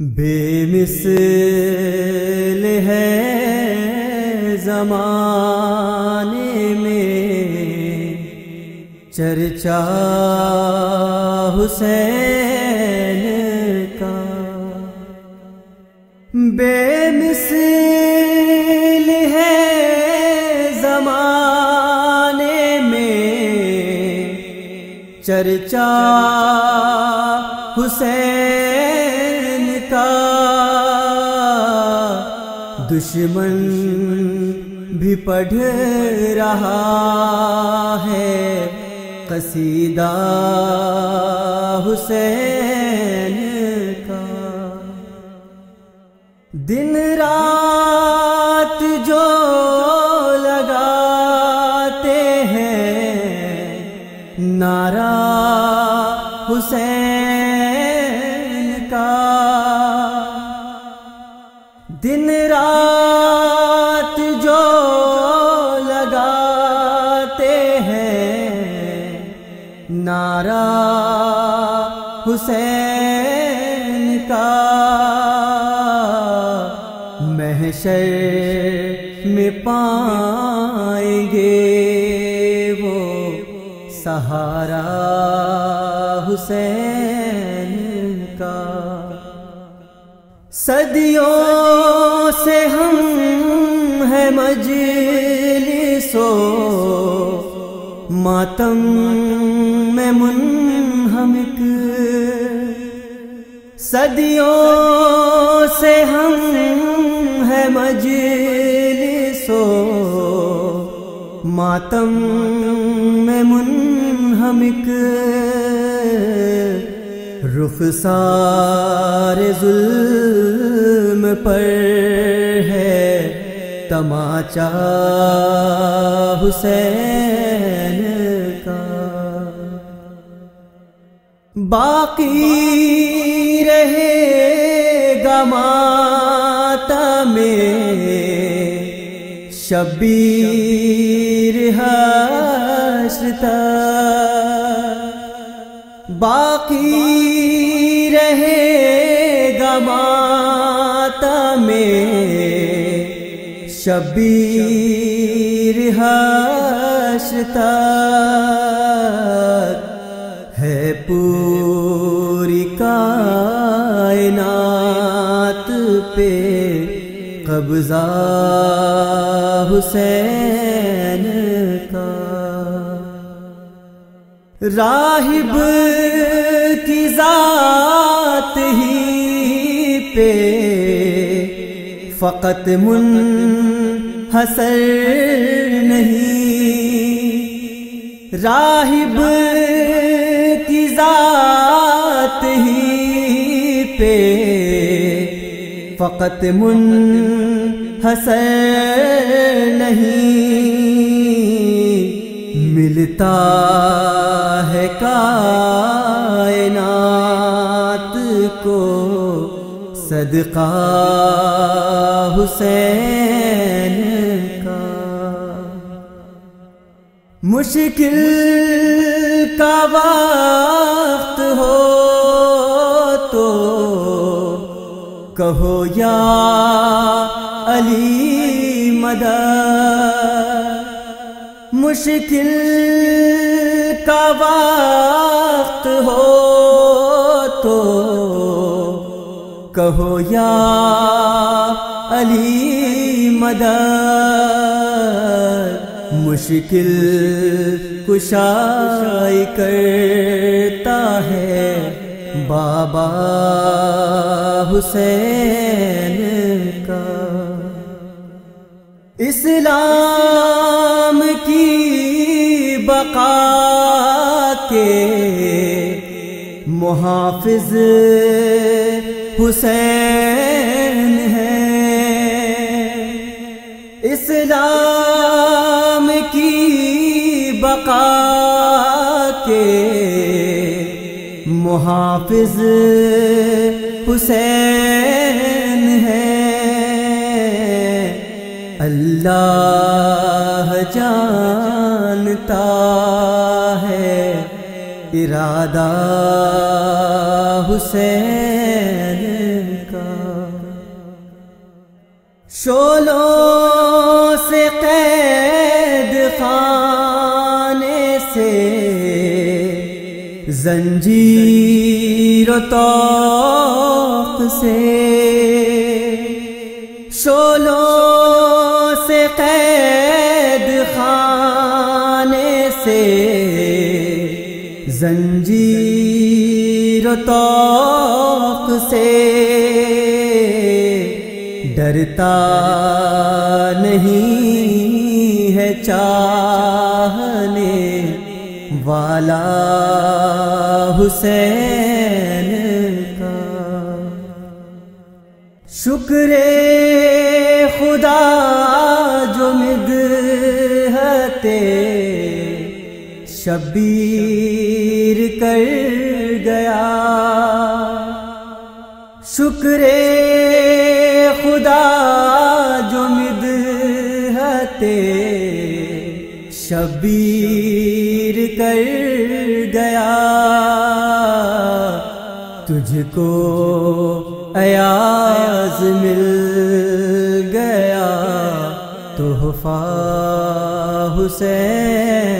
بے مثل ہے زمانے میں چرچا حسین کا بے مثل ہے زمانے میں چرچا حسین دشمن بھی پڑھ رہا ہے۔ قصیدہ حسین کا۔ دن رات جو لگاتے ہیں، نعرہ حسین کا۔ دن رات جو لگاتے ہیں، نعرہ حسین کا محشر میں پائیں گے وہ سہارا حسین صدیوں سے ہم ہے مجلسو ماتم میں منہمک۔ صدیوں سے ہم ہے مجلسو ماتم میں منہمک۔ رخ سارے ظلم پر ہے۔ تماچا حسین کا۔ باقی رہے گا میں۔ شبیر حشرتا باقی رہے گا میں شبیر حشرتا ہے پوری کائنات پہ قبضہ حسین کا راہب کی ذات ہی پہ فقط منحصر نہیں۔ راہب کی ذات ہی پہ فقط منحصر نہیں۔ ملتا ہے کائنات کو۔ صدقہ حسین کا۔ مشکل کا وقت ہو تو کہو یا علی مدد۔ مشکل کا وقت ہو تو کہو یا علی مدد، مشکل کشائی کرتا ہے بابا حسین کا۔ اسلام بقا کے محافظ حسین ہے اسلام کی بقا کے محافظ حسین اللہ جانتا ہے، ارادہ حسین کا۔ شولوں سے قید خانے سے زنجیر و توق سے۔ شولوں زنجیر و توق سے ڈرتا نہیں ہے چاہنے والا حسین کا۔ شکر خدا جو مدحتے شبیر کر گیا۔ شکر خدا جو مدحتے شبیر کر گیا۔ تجھ کو ایاز مل گیا۔ تحفہ حسین حسین